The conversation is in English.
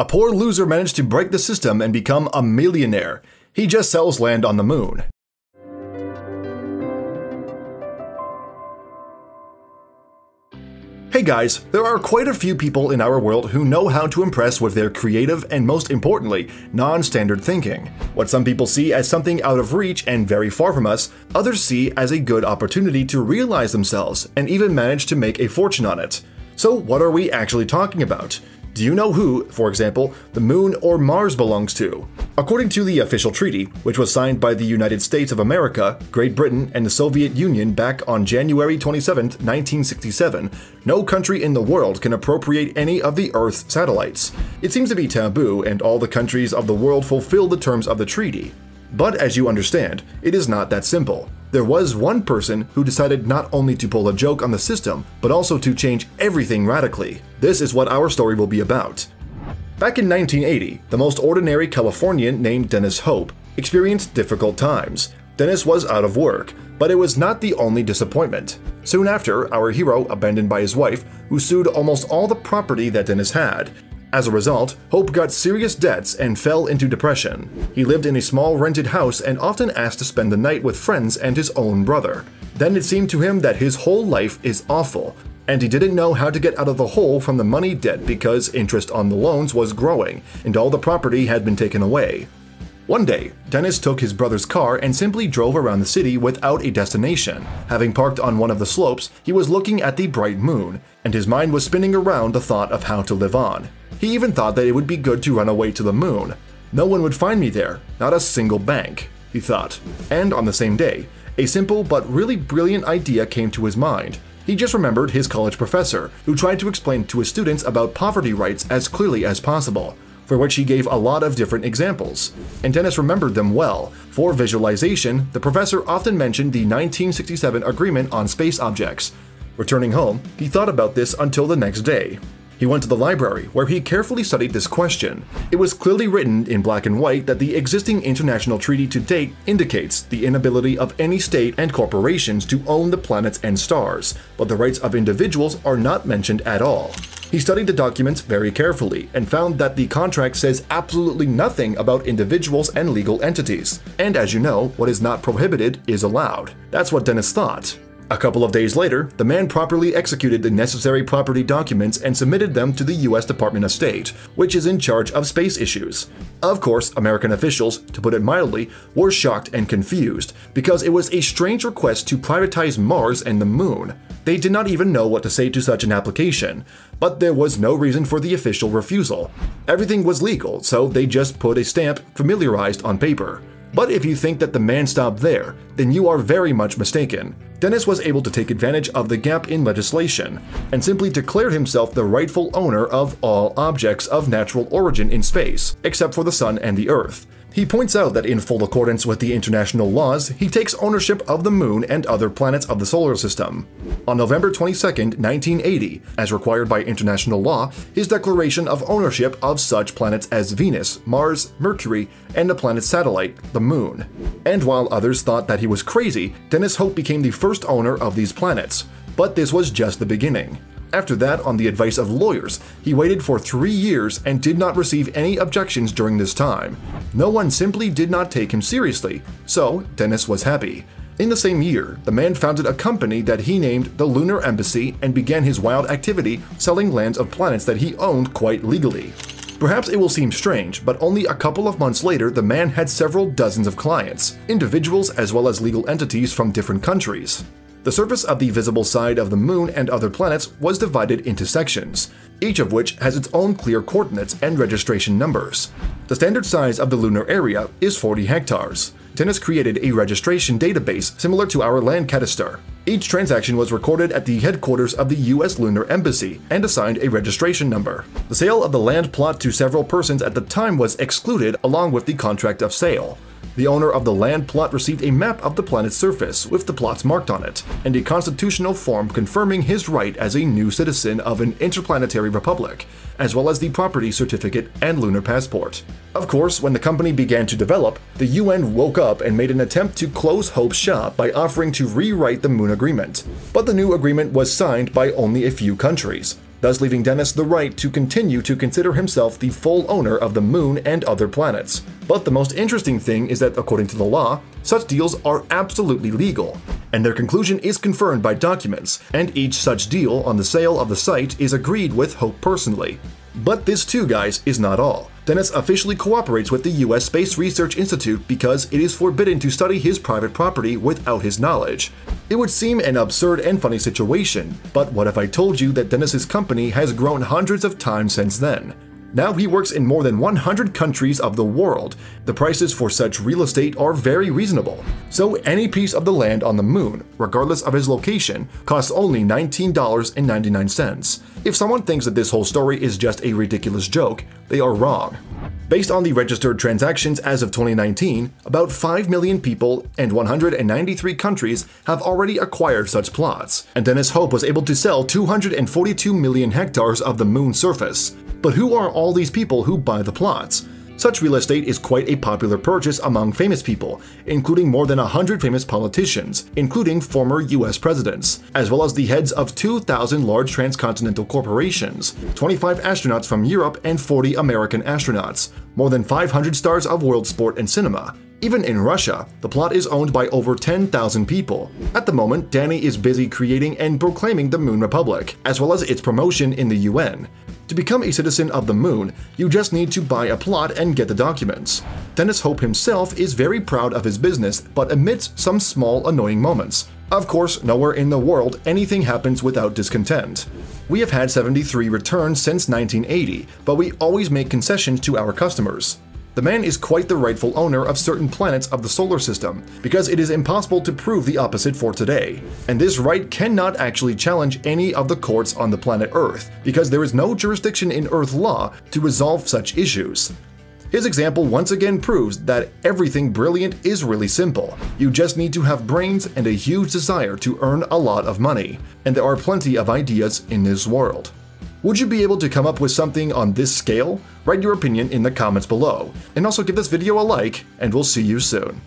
A poor loser managed to break the system and become a millionaire. He just sells land on the moon. Hey guys, there are quite a few people in our world who know how to impress with their creative and most importantly, non-standard thinking. What some people see as something out of reach and very far from us, others see as a good opportunity to realize themselves and even manage to make a fortune on it. So what are we actually talking about? Do you know who, for example, the Moon or Mars belongs to? According to the official treaty, which was signed by the United States of America, Great Britain, and the Soviet Union back on January 27, 1967, no country in the world can appropriate any of the Earth's satellites. It seems to be taboo, and all the countries of the world fulfill the terms of the treaty. But as you understand, it is not that simple. There was one person who decided not only to pull a joke on the system, but also to change everything radically. This is what our story will be about. Back in 1980, the most ordinary Californian named Dennis Hope experienced difficult times. Dennis was out of work, but it was not the only disappointment. Soon after, our hero abandoned by his wife, who sued almost all the property that Dennis had. As a result, Hope got serious debts and fell into depression. He lived in a small rented house and often asked to spend the night with friends and his own brother. Then it seemed to him that his whole life is awful, and he didn't know how to get out of the hole from the money debt because interest on the loans was growing and all the property had been taken away. One day, Dennis took his brother's car and simply drove around the city without a destination. Having parked on one of the slopes, he was looking at the bright moon, and his mind was spinning around the thought of how to live on. He even thought that it would be good to run away to the moon. No one would find me there, not a single bank, he thought. And on the same day, a simple but really brilliant idea came to his mind. He just remembered his college professor, who tried to explain to his students about poverty rights as clearly as possible, for which he gave a lot of different examples. And Dennis remembered them well. For visualization, the professor often mentioned the 1967 Agreement on Space Objects. Returning home, he thought about this until the next day. He went to the library, where he carefully studied this question. It was clearly written in black and white that the existing international treaty to date indicates the inability of any state and corporations to own the planets and stars, but the rights of individuals are not mentioned at all. He studied the documents very carefully and found that the contract says absolutely nothing about individuals and legal entities. And as you know, what is not prohibited is allowed. That's what Dennis thought. A couple of days later, the man properly executed the necessary property documents and submitted them to the US Department of State, which is in charge of space issues. Of course, American officials, to put it mildly, were shocked and confused, because it was a strange request to privatize Mars and the Moon. They did not even know what to say to such an application, but there was no reason for the official refusal. Everything was legal, so they just put a stamp familiarized on paper. But if you think that the man stopped there, then you are very much mistaken. Dennis was able to take advantage of the gap in legislation, and simply declared himself the rightful owner of all objects of natural origin in space, except for the Sun and the Earth. He points out that in full accordance with the international laws, he takes ownership of the Moon and other planets of the solar system. On November 22, 1980, as required by international law, his declaration of ownership of such planets as Venus, Mars, Mercury, and the planet's satellite, the Moon. And while others thought that he was crazy, Dennis Hope became the first owner of these planets. But this was just the beginning. After that, on the advice of lawyers, he waited for three years and did not receive any objections during this time. No one simply did not take him seriously, so Dennis was happy. In the same year, the man founded a company that he named the Lunar Embassy and began his wild activity selling lands of planets that he owned quite legally. Perhaps it will seem strange, but only a couple of months later the man had several dozens of clients, individuals as well as legal entities from different countries. The surface of the visible side of the Moon and other planets was divided into sections, each of which has its own clear coordinates and registration numbers. The standard size of the lunar area is 40 hectares. Dennis created a registration database similar to our land cadaster. Each transaction was recorded at the headquarters of the US Lunar Embassy and assigned a registration number. The sale of the land plot to several persons at the time was excluded along with the contract of sale. The owner of the land plot received a map of the planet's surface with the plots marked on it, and a constitutional form confirming his right as a new citizen of an interplanetary republic, as well as the property certificate and lunar passport. Of course, when the company began to develop, the UN woke up and made an attempt to close Hope's shop by offering to rewrite the Moon Agreement. But the new agreement was signed by only a few countries. Thus leaving Dennis the right to continue to consider himself the full owner of the moon and other planets. But the most interesting thing is that, according to the law, such deals are absolutely legal, and their conclusion is confirmed by documents, and each such deal on the sale of the site is agreed with Hope personally. But this too, guys, is not all. Dennis officially cooperates with the US Space Research Institute because it is forbidden to study his private property without his knowledge. It would seem an absurd and funny situation, but what if I told you that Dennis's company has grown hundreds of times since then? Now he works in more than 100 countries of the world. The prices for such real estate are very reasonable. So any piece of the land on the moon, regardless of his location, costs only $19.99. If someone thinks that this whole story is just a ridiculous joke, they are wrong. Based on the registered transactions as of 2019, about 5 million people and 193 countries have already acquired such plots, and Dennis Hope was able to sell 242 million hectares of the moon surface. But who are all these people who buy the plots? Such real estate is quite a popular purchase among famous people, including more than 100 famous politicians, including former US presidents, as well as the heads of 2,000 large transcontinental corporations, 25 astronauts from Europe and 40 American astronauts, more than 500 stars of world sport and cinema, even in Russia, the plot is owned by over 10,000 people. At the moment, Danny is busy creating and proclaiming the Moon Republic, as well as its promotion in the UN. To become a citizen of the moon, you just need to buy a plot and get the documents. Dennis Hope himself is very proud of his business, but admits some small annoying moments. Of course, nowhere in the world anything happens without discontent. We have had 73 returns since 1980, but we always make concessions to our customers. The man is quite the rightful owner of certain planets of the solar system, because it is impossible to prove the opposite for today. And this right cannot actually challenge any of the courts on the planet Earth, because there is no jurisdiction in Earth law to resolve such issues. His example once again proves that everything brilliant is really simple. You just need to have brains and a huge desire to earn a lot of money. And there are plenty of ideas in this world. Would you be able to come up with something on this scale? Write your opinion in the comments below, and also give this video a like, and we'll see you soon.